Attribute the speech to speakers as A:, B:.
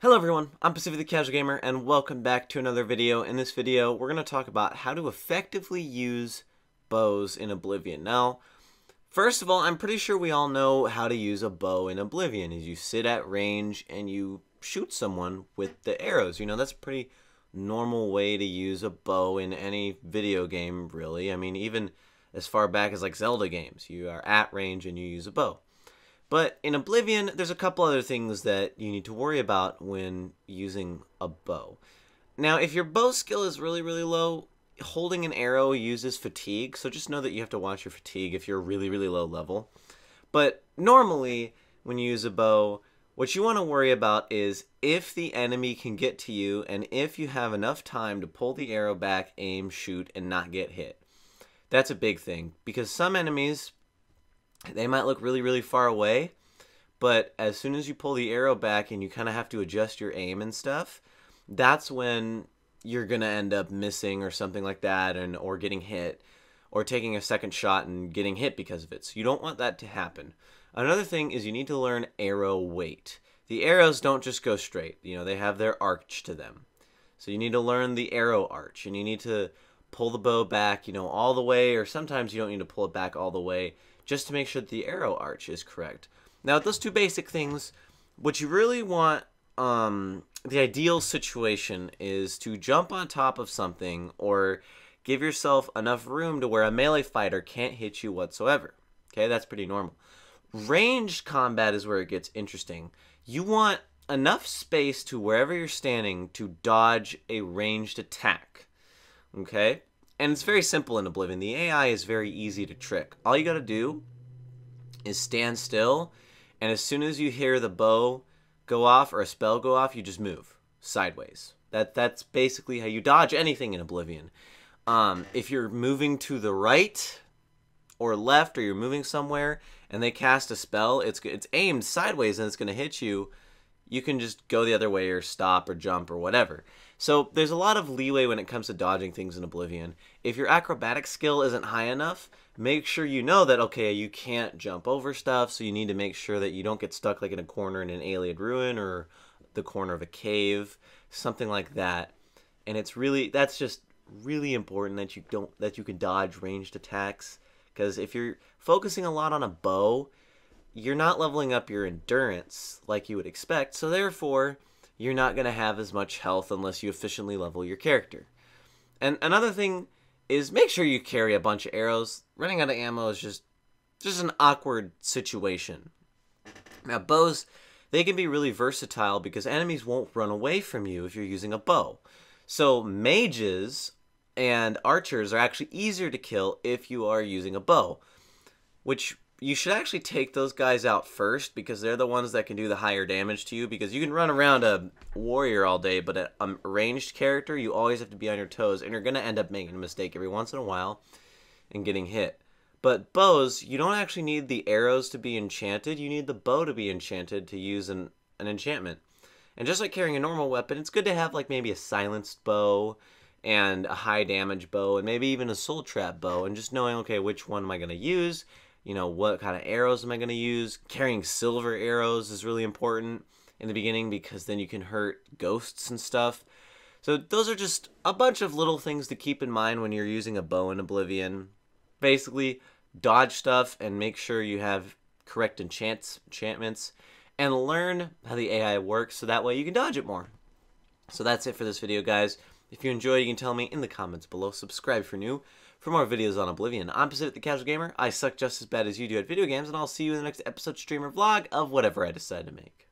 A: Hello everyone, I'm Pacific the Casual Gamer and welcome back to another video. In this video, we're going to talk about how to effectively use bows in Oblivion. Now, first of all, I'm pretty sure we all know how to use a bow in Oblivion. Is you sit at range and you shoot someone with the arrows. You know, that's a pretty normal way to use a bow in any video game, really. I mean, even as far back as like Zelda games, you are at range and you use a bow. But in Oblivion, there's a couple other things that you need to worry about when using a bow. Now, if your bow skill is really, really low, holding an arrow uses fatigue, so just know that you have to watch your fatigue if you're really, really low level. But normally, when you use a bow, what you want to worry about is if the enemy can get to you and if you have enough time to pull the arrow back, aim, shoot, and not get hit. That's a big thing because some enemies they might look really, really far away, but as soon as you pull the arrow back and you kind of have to adjust your aim and stuff, that's when you're going to end up missing or something like that and or getting hit or taking a second shot and getting hit because of it. So you don't want that to happen. Another thing is you need to learn arrow weight. The arrows don't just go straight. You know, they have their arch to them. So you need to learn the arrow arch and you need to pull the bow back, you know, all the way or sometimes you don't need to pull it back all the way just to make sure that the arrow arch is correct. Now, those two basic things, what you really want, um, the ideal situation is to jump on top of something or give yourself enough room to where a melee fighter can't hit you whatsoever. Okay, that's pretty normal. Ranged combat is where it gets interesting. You want enough space to wherever you're standing to dodge a ranged attack. Okay? And it's very simple in Oblivion. The AI is very easy to trick. All you gotta do is stand still, and as soon as you hear the bow go off or a spell go off, you just move sideways. That that's basically how you dodge anything in Oblivion. Um, if you're moving to the right or left, or you're moving somewhere, and they cast a spell, it's it's aimed sideways and it's gonna hit you. You can just go the other way or stop or jump or whatever. So there's a lot of leeway when it comes to dodging things in Oblivion. If your acrobatic skill isn't high enough, make sure you know that, okay, you can't jump over stuff, so you need to make sure that you don't get stuck like in a corner in an Ayleid ruin or the corner of a cave, something like that. And it's really, that's just really important that you don't, that you can dodge ranged attacks. Because if you're focusing a lot on a bow, you're not leveling up your endurance like you would expect, so therefore you're not going to have as much health unless you efficiently level your character. And another thing is make sure you carry a bunch of arrows. Running out of ammo is just just an awkward situation. Now bows, they can be really versatile because enemies won't run away from you if you're using a bow. So mages and archers are actually easier to kill if you are using a bow, which you should actually take those guys out first because they're the ones that can do the higher damage to you because you can run around a warrior all day but a, a ranged character you always have to be on your toes and you're going to end up making a mistake every once in a while and getting hit. But bows you don't actually need the arrows to be enchanted. You need the bow to be enchanted to use an, an enchantment. And just like carrying a normal weapon it's good to have like maybe a silenced bow and a high damage bow and maybe even a soul trap bow and just knowing okay which one am i going to use you know, what kind of arrows am I going to use? Carrying silver arrows is really important in the beginning because then you can hurt ghosts and stuff. So those are just a bunch of little things to keep in mind when you're using a bow in Oblivion. Basically, dodge stuff and make sure you have correct enchants, enchantments and learn how the AI works so that way you can dodge it more. So that's it for this video, guys. If you enjoyed, you can tell me in the comments below. Subscribe for new for more videos on Oblivion. I'm Pacific the Casual Gamer. I suck just as bad as you do at video games, and I'll see you in the next episode, stream, or vlog of whatever I decide to make.